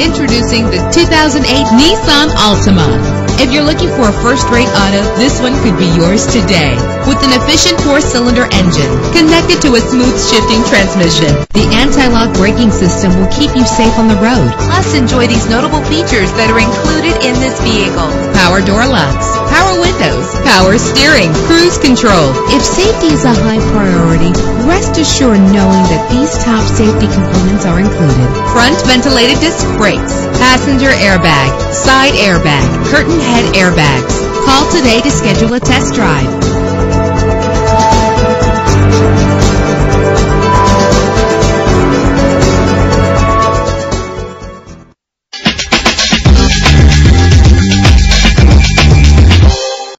Introducing the 2008 Nissan Altima. If you're looking for a first-rate auto, this one could be yours today. With an efficient four-cylinder engine connected to a smooth shifting transmission, the anti-lock braking system will keep you safe on the road. Plus, enjoy these notable features that are included in this vehicle. Power door locks, power windows, power steering, cruise control. If safety is a high priority, rest assured knowing that these top safety components are included. Front ventilated disc brakes, passenger airbag, side airbag, curtain head airbags. Call today to schedule a test drive.